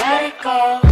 Let it go.